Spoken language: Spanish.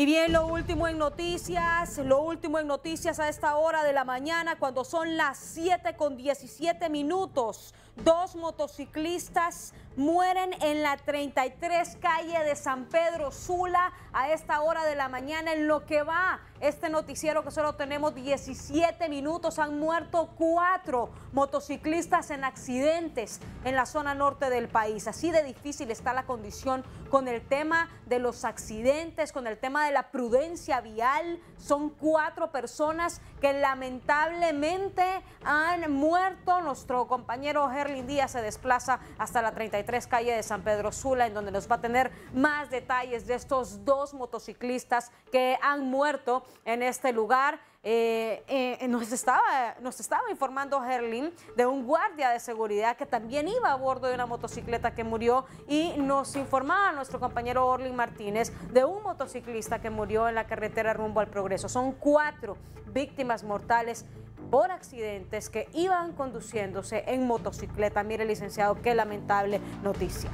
Y bien, lo último en noticias, lo último en noticias a esta hora de la mañana, cuando son las 7 con 17 minutos, dos motociclistas mueren en la 33 calle de San Pedro Sula a esta hora de la mañana. En lo que va este noticiero que solo tenemos 17 minutos, han muerto cuatro motociclistas en accidentes en la zona norte del país. Así de difícil está la condición con el tema de los accidentes, con el tema de la prudencia vial. Son cuatro personas que lamentablemente han muerto. Nuestro compañero Herlin Díaz se desplaza hasta la 33 calle de San Pedro Sula, en donde nos va a tener más detalles de estos dos motociclistas que han muerto en este lugar. Eh, eh, nos, estaba, nos estaba informando Herlin de un guardia de seguridad que también iba a bordo de una motocicleta que murió y nos informaba nuestro compañero Orlin Martínez de un motociclista que murió en la carretera rumbo al progreso. Son cuatro víctimas mortales por accidentes que iban conduciéndose en motocicleta. Mire, licenciado, qué lamentable noticia.